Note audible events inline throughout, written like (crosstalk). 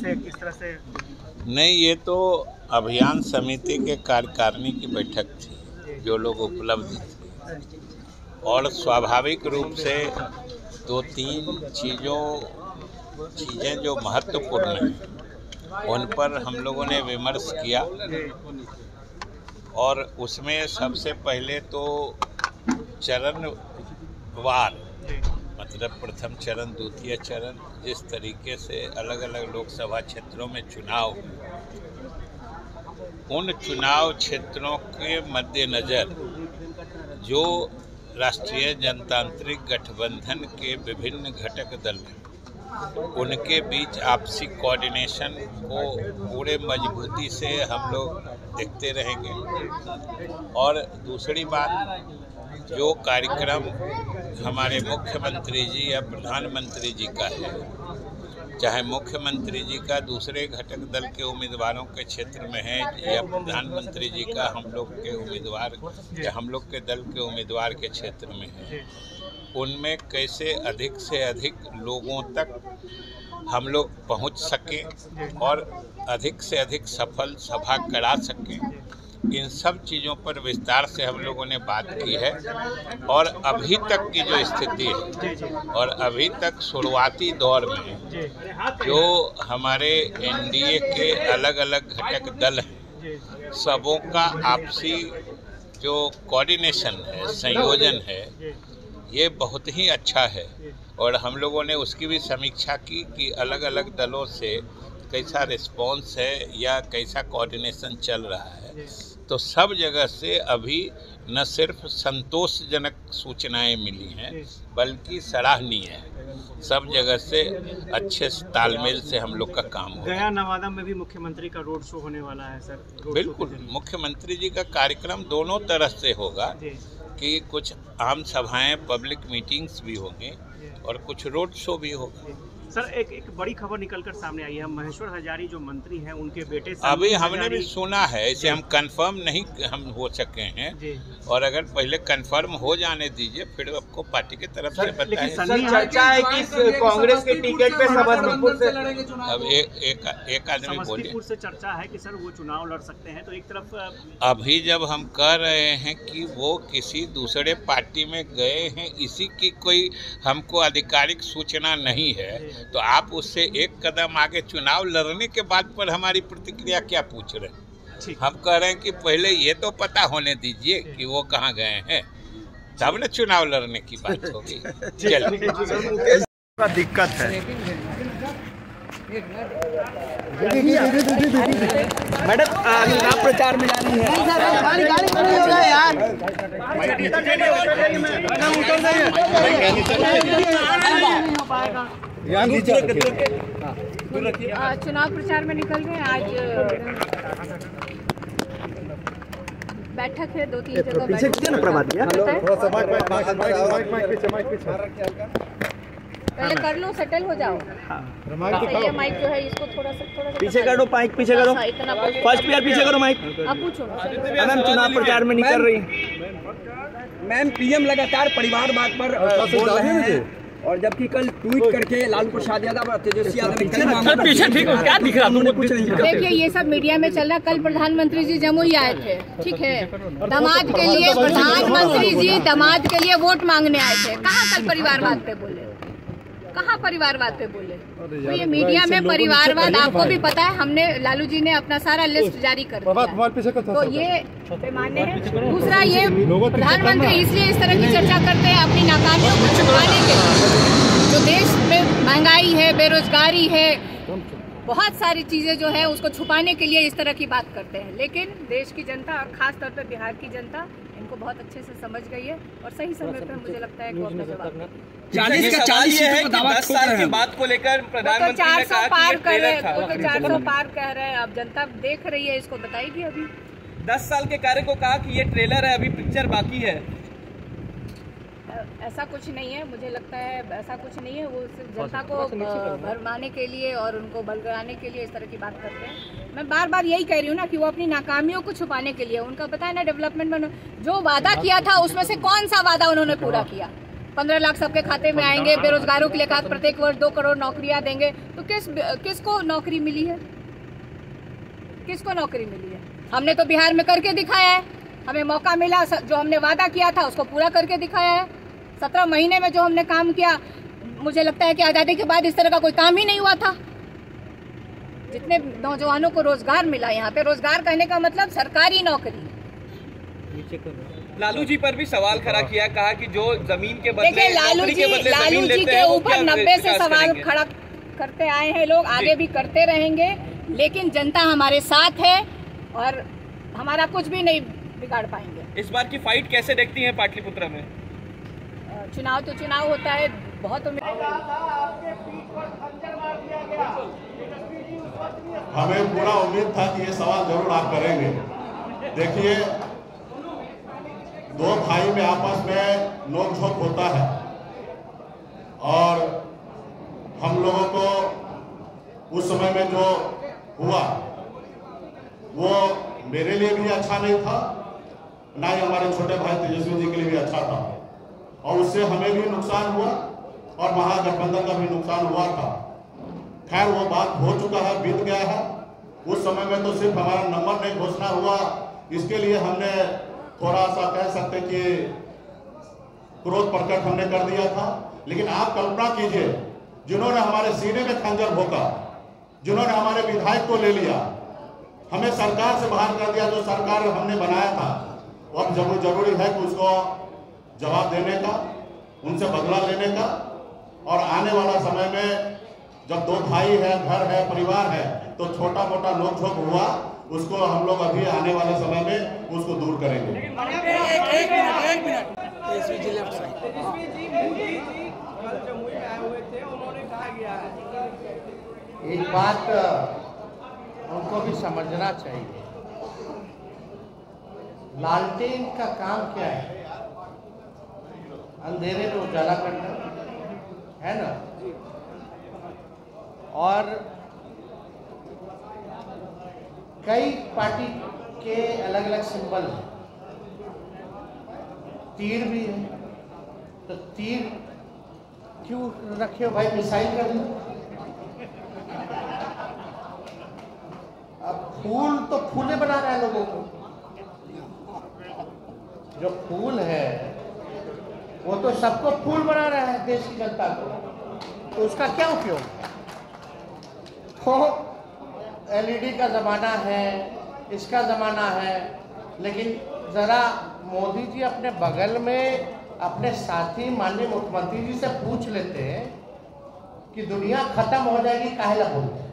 से, किस तरह से? नहीं, ये तो अभियान समिति के कार्यकारिणी की बैठक थी, जो लोग उपलब्ध थे। और स्वाभाविक रूप से दो तीन चीज़ों, चीज़ें जो महत्वपूर्ण हैं, उन पर हम लोगों ने विमर्श किया। और उसमें सबसे पहले तो चरणवार मतलब प्रथम चरण, द्वितीय चरण, जिस तरीके से अलग अलग लोकसभा क्षेत्रों में चुनाव उन चुनाव क्षेत्रों के मद्देनज़र जो राष्ट्रीय जनतांत्रिक गठबंधन के विभिन्न घटक दल हैं, उनके बीच आपसी कोऑर्डिनेशन को पूरे मजबूती से हम लोग देखते रहेंगे। और दूसरी बात जो कार्यक्रम हमारे मुख्यमंत्री जी या प्रधानमंत्री जी का है, चाहे मुख्यमंत्री जी का दूसरे घटक दल के उम्मीदवारों के क्षेत्र में है, या प्रधानमंत्री जी का हम लोग के उम्मीदवार, या हम लोग के दल के उम्मीदवार के क्षेत्र में है, उनमें कैसे अधिक से अधिक लोगों तक हम लोग पहुँच सकें और अधिक से अधिक सफल सभा करा सकें इन सब चीज़ों पर विस्तार से हम लोगों ने बात की है और अभी तक की जो स्थिति है और अभी तक शुरुआती दौर में जो हमारे एनडीए के अलग अलग घटक दल हैं, सबों का आपसी जो कोऑर्डिनेशन है, संयोजन है, ये बहुत ही अच्छा है। और हम लोगों ने उसकी भी समीक्षा की कि अलग अलग दलों से कैसा रिस्पांस है या कैसा कोऑर्डिनेशन चल रहा है तो सब जगह से अभी न सिर्फ़ संतोषजनक सूचनाएँ मिली हैं बल्कि सराहनीय है। सब जगह से अच्छे तालमेल से हम लोग का काम हो गया नवादा में भी मुख्यमंत्री का रोड शो होने वाला है सर। बिल्कुल मुख्यमंत्री जी का कार्यक्रम दोनों तरह से होगा कि कुछ आम सभाएँ पब्लिक मीटिंग्स भी होंगे और कुछ रोड शो भी होगा। सर एक एक बड़ी खबर निकलकर सामने आई है। महेश्वर हजारी जो मंत्री हैं उनके बेटे अभी हमने भी सुना है इसे हम कंफर्म नहीं हम हो सके हैं। और अगर पहले कंफर्म हो जाने दीजिए फिर आपको पार्टी की तरफ़ से बताएँ। चर्चा है कि कांग्रेस के टिकट पे समस्तीपुर से अब एक एक एक आदमी बोलिए। समस्तीपुर से चर्चा है कि सर वो चुनाव लड़ सकते हैं। तो एक तरफ़ अभी जब हम कह रहे हैं कि वो किसी दूसरे पार्टी में गए हैं इसी की कोई हमको आधिकारिक सूचना नहीं है। तो आप उससे एक कदम आगे चुनाव लड़ने के बाद पर हमारी प्रतिक्रिया क्या पूछ रहे हैं? हम कह रहे हैं कि पहले ये तो पता होने दीजिए कि वो कहाँ गए हैं। तब न चुनाव लड़ने की बात (laughs) होगी। चलिए। दिक्कत है। मैडम चुनाव प्रचार में जानी है। आ, चुनाव प्रचार में निकल रहे हैं आज बैठक है दो तीन जगह पीछे खींचिए ना प्रभात पहले कर लो सेटल हो जाओ। सही माइक जो है इसको थोड़ा सा थोड़ा सा पीछे करो माइक पीछे करो। हाँ, फ़र्स्ट पेयर पीछे करो माइक। अब पूछो। मैम चुनाव प्रचार में निकल रही मैम पीएम लगातार परिवारवाद पर बोल रहे हैं और जबकि कल ट्वीट करके लालू प्रसाद यादव और तेजस्वी यादव ने पीछे ठीक हो क्या दिख रहा है? कुछ देखिए ये सब मीडिया में चल रहा है। कल प्रधानमंत्री जी जमुई आए थे ठीक है? दमाद के लिए प्रधानमंत्री जी दमाद के लिए वोट मांगने आए थे। कहाँ कल परिवारवाद पे बोले? कहाँ परिवारवाद पे बोले? तो ये मीडिया में परिवारवाद आपको भी पता है हमने लालू जी ने अपना सारा लिस्ट जारी कर दिया। तो ये पैमाने हैं। दूसरा ये प्रधानमंत्री इसलिए इस तरह की चर्चा करते हैं अपनी नाकामियों को छुपाने के लिए। जो देश में महँगाई है बेरोजगारी है बहुत सारी चीज़ें जो है उसको छुपाने के लिए इस तरह की बात करते हैं। लेकिन देश की जनता और खास तौर पर बिहार की जनता इनको बहुत अच्छे से समझ गई है और सही समय पर मुझे लगता है अपना जवाब चालीस का चालीस है कि दस साल की बात को लेकर वो तो चार सौ पार कर रहे हैं वो तो चार सौ पार कह रहे हैं। अब जनता देख रही है इसको बताएगी अभी। दस साल के कार्य को कहा कि ये ट्रेलर है अभी पिक्चर बाकी है। ऐसा कुछ नहीं है मुझे लगता है ऐसा कुछ नहीं है। वो सिर्फ़ जनता को भरमाने के लिए और उनको बलगड़ाने के लिए इस तरह की बात करते हैं। मैं बार बार यही कह रही हूँ ना कि वो अपनी नाकामियों को छुपाने के लिए उनका पता है ना डेवलपमेंट में जो वादा किया था उसमें से कौन सा वादा उन्होंने पूरा किया? पंद्रह लाख सबके खाते में आएँगे बेरोजगारों के लिए कहा प्रत्येक वर्ष दो करोड़ नौकरियाँ देंगे। तो किस किसको नौकरी मिली है? किसको नौकरी मिली है? हमने तो बिहार में करके दिखाया है। हमें मौका मिला जो हमने वादा किया था उसको पूरा करके दिखाया है। सत्रह महीने में जो हमने काम किया मुझे लगता है कि आज़ादी के बाद इस तरह का कोई काम ही नहीं हुआ था। जितने नौजवानों को रोज़गार मिला यहाँ पे रोज़गार कहने का मतलब सरकारी नौकरी। लालू जी पर भी सवाल खड़ा किया कहा कि जो ज़मीन के बदले देखिए लालू जी के बदले लालू जी के ऊपर नब्बे से सवाल खड़ा करते आए हैं लोग आगे भी करते रहेंगे लेकिन जनता हमारे साथ है और हमारा कुछ भी नहीं बिगाड़ पाएँगे। इस बार की फाइट कैसे देखती है पाटलिपुत्र में? चुनाव तो चुनाव होता है बहुत उम्मीद हमें पूरा उम्मीद था कि ये सवाल ज़रूर आप करेंगे। देखिए, दो भाई में आपस में नोकझोंक होता है और हम लोगों को उस समय में जो हुआ, वो मेरे लिए भी अच्छा नहीं था, ना ही हमारे छोटे भाई तेजस्वी जी के लिए भी अच्छा था। और उससे हमें भी नुकसान हुआ और महागठबंधन का भी नुकसान हुआ था। खैर, वो बात हो चुका है, बीत गया है। उस समय में तो सिर्फ़ हमारा नंबर नहीं घोषणा हुआ। इसके लिए हमने थोड़ा सा कह सकते कि क्रोध प्रकट हमने कर दिया था। लेकिन आप कल्पना कीजिए, जिन्होंने हमारे सीने में खंजर भोका, जिन्होंने हमारे विधायक को ले लिया, हमें सरकार से बाहर कर दिया, जो सरकार हमने बनाया था। अब ज़रूर ज़रूरी है कि उसको जवाब देने का, उनसे बदला लेने का, और आने वाला समय में जब दो भाई है घर है परिवार है तो छोटा मोटा नोक झोंक हुआ उसको हम लोग अभी आने वाले समय में उसको दूर करेंगे। एक बात उनको भी समझना चाहिए। लालटेन का काम क्या है? अंधेरे में उजाला करना है ना? और कई पार्टी के अलग अलग सिंबल हैं। तीर भी है। तो तीर क्यों रखे हो भाई? मिसाइल कर लो अब फूल तो फूले बना रहा है लोगों को। जो फूल है, वो तो सबको फूल बना रहा है, देश की जनता को। तो उसका क्या उपयोग? तो एलईडी का ज़माना है, इसका ज़माना है, लेकिन ज़रा मोदी जी अपने बगल में अपने साथी माननीय मुख्यमंत्री जी से पूछ लेते हैं कि दुनिया खत्म हो जाएगी, काहे ला बोलते हैं?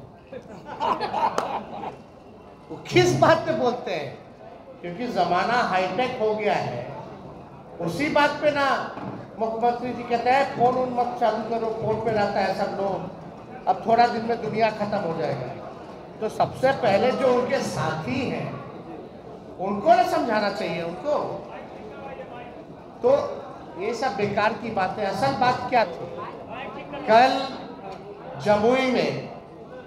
वो किस बात पे बोलते हैं? क्योंकि ज़माना हाईटेक हो गया है। उसी बात पे ना मुख्यमंत्री जी कहते हैं, फ़ोन उन मत चालू करो, फ़ोन पे रहता है सब लोग। अब थोड़ा दिन में दुनिया खत्म हो जाएगा। तो सबसे पहले जो उनके साथी हैं, उनको ना समझाना चाहिए उनको। तो ये सब बेकार की बातें, असल बात क्या थी? कल जमुई में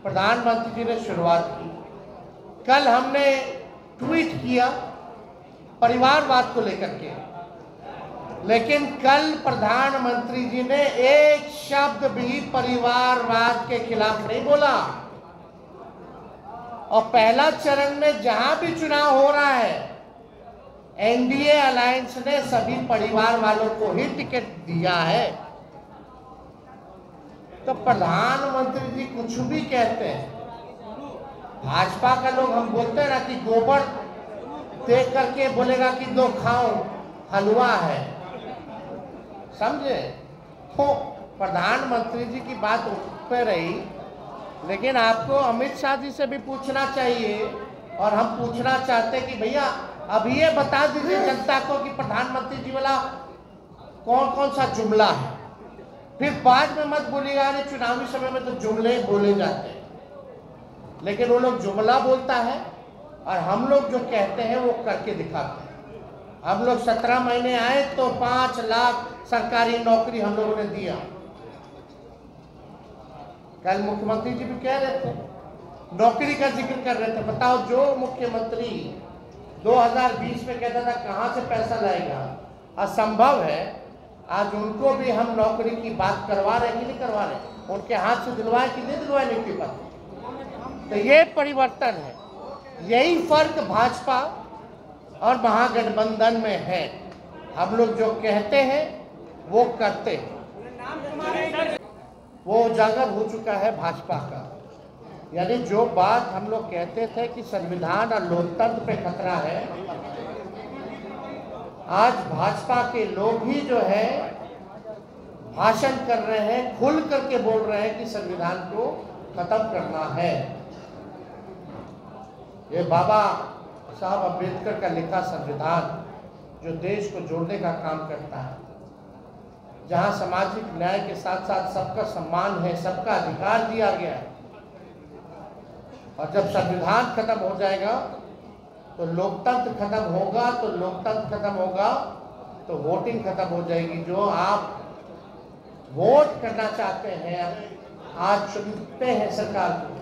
प्रधानमंत्री जी ने शुरुआत की। कल हमने ट्वीट किया, परिवारवाद को लेकर के। लेकिन कल प्रधानमंत्री जी ने एक शब्द भी परिवारवाद के खिलाफ नहीं बोला। और पहला चरण में जहाँ भी चुनाव हो रहा है, एनडीए अलायंस ने सभी परिवार वालों को ही टिकट दिया है। तो प्रधानमंत्री जी कुछ भी कहते हैं, भाजपा का लोग हम बोलते हैं ना कि गोबर देख करके बोलेगा कि दो खाओ हलवा है। समझे? तो प्रधानमंत्री जी की बात पे रही, लेकिन आपको अमित शाह जी से भी पूछना चाहिए, और हम पूछना चाहते कि भैया अभी ये बता दीजिए जनता को कि प्रधानमंत्री जी वाला कौन कौन सा जुमला है? फिर बाद में मत बोलिएगा, अरे चुनावी समय में तो जुमले बोले जाते हैं। लेकिन वो लोग जुमला बोलता है, और हम लोग जो कहते हैं वो करके दिखाते हैं। हम लोग सत्रह महीने आए तो पाँच लाख सरकारी नौकरी हम लोगों ने दिया। कल मुख्यमंत्री जी भी कह रहे थे, नौकरी का ज़िक्र कर रहे थे, बताओ जो मुख्यमंत्री 2020 में कहता था कहाँ से पैसा लाएगा? असंभव है, आज उनको भी हम नौकरी की बात करवा रहे कि नहीं करवा रहे उनके हाथ से दिलवाए कि नहीं दिलवाए नियुक्ति पत्र? तो ये परिवर्तन है। यही फ़र्क भाजपा और महागठबंधन में है। हम लोग जो कहते हैं, वो करते हैं। वो उजागर हो चुका है भाजपा का। यानी जो बात हम लोग कहते थे कि संविधान और लोकतंत्र पे खतरा है, आज भाजपा के लोग ही जो है, भाषण कर रहे हैं, खुल करके बोल रहे हैं कि संविधान को खत्म करना है। ये बाबा साहब अंबेडकर का लिखा संविधान जो देश को जोड़ने का काम करता है, जहाँ सामाजिक न्याय के साथ साथ सबका सम्मान है, सबका अधिकार दिया गया है। और जब संविधान खत्म हो जाएगा तो लोकतंत्र खत्म होगा तो लोकतंत्र खत्म होगा तो वोटिंग खत्म हो जाएगी। जो आप वोट करना चाहते हैं, आज चुनते हैं सरकार को।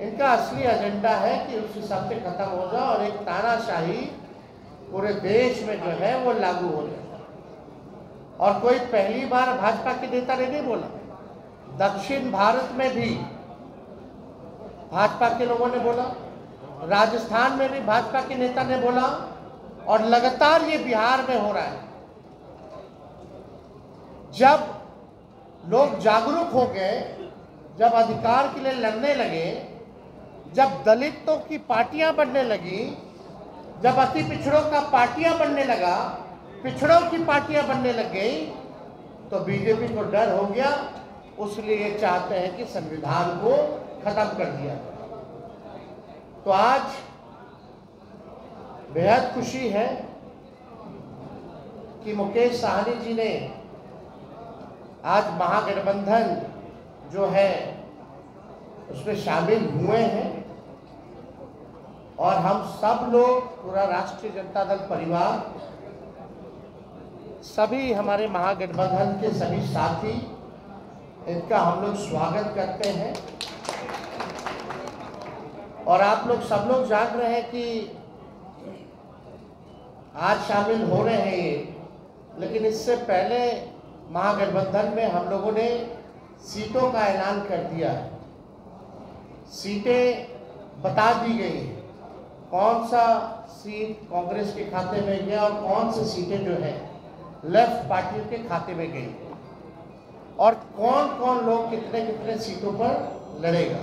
इनका असली एजेंडा है कि उस हिसाब से खत्म हो जाए और एक तानाशाही पूरे देश में जो है वो लागू हो जाए। और कोई पहली बार भाजपा के नेता ने नहीं बोला। दक्षिण भारत में भी भाजपा के लोगों ने बोला, राजस्थान में भी भाजपा के नेता ने बोला, और लगातार ये बिहार में हो रहा है। जब लोग जागरूक हो गए, जब अधिकार के लिए लड़ने लगे जब दलितों की पार्टियाँ बनने लगी, जब अति पिछड़ों का पार्टियाँ बनने लगा, पिछड़ों की पार्टियाँ बनने लग गई तो बीजेपी को डर हो गया। उसलिए चाहते हैं कि संविधान को खत्म कर दिया तो आज बेहद खुशी है कि मुकेश साहनी जी ने आज महागठबंधन जो है, उसमें शामिल हुए हैं। और हम सब लोग पूरा राष्ट्रीय जनता दल परिवार, सभी हमारे महागठबंधन के सभी साथी, इनका हम लोग स्वागत करते हैं। और आप लोग सब लोग जान रहे हैं कि आज शामिल हो रहे हैं ये, लेकिन इससे पहले महागठबंधन में हम लोगों ने सीटों का ऐलान कर दिया। सीटें बता दी गई हैं। कौन सा सीट कांग्रेस के खाते में गया और कौन सी सीटें जो है, लेफ़्ट पार्टी के खाते में गई? और कौन कौन लोग कितने कितने सीटों पर लड़ेगा?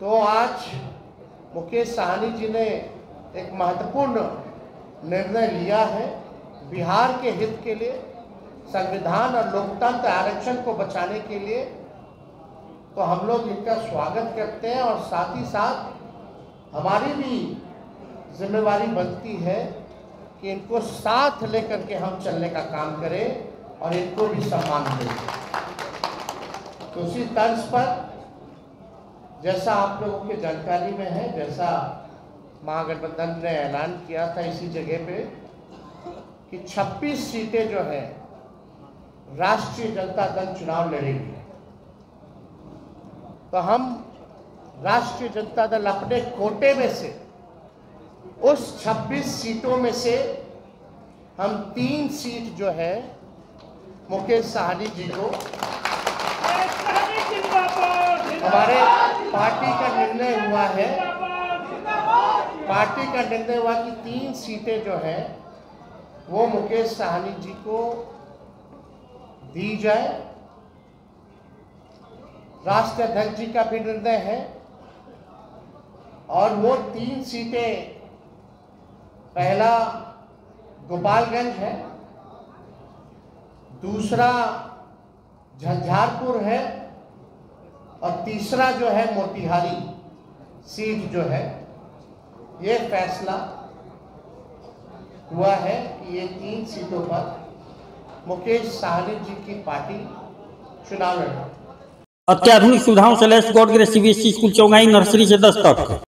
तो आज मुकेश साहनी जी ने एक महत्वपूर्ण निर्णय लिया है, बिहार के हित के लिए, संविधान और लोकतंत्र आरक्षण को बचाने के लिए। तो हम लोग इनका स्वागत करते हैं और साथ ही साथ हमारी भी जिम्मेवारी बनती है कि इनको साथ लेकर के हम चलने का काम करें और इनको भी सम्मान दें। तो उसी तर्ज पर, जैसा आप लोगों के जानकारी में है, जैसा महागठबंधन ने ऐलान किया था इसी जगह पे, कि 26 सीटें जो है, राष्ट्रीय जनता दल चुनाव लड़ेगी। तो हम राष्ट्रीय जनता दल अपने कोटे में से, उस 26 सीटों में से हम तीन सीट जो है, मुकेश साहनी जी को हमारे पार्टी का निर्णय हुआ है। पार्टी का निर्णय हुआ कि तीन सीटें जो है, वो मुकेश साहनी जी को दी जाए। राष्ट्रीय अध्यक्ष जी का भी निर्णय है। और वो तीन सीटें पहला गोपालगंज है, दूसरा झंझारपुर है और तीसरा जो है मोतिहारी सीट जो है, ये फैसला हुआ है कि ये तीन सीटों पर मुकेश साहनी जी की पार्टी चुनाव लड़े अत्याधुनिक सुविधाओं से lace God Grace CBSE school Chaugai nursery से दस तक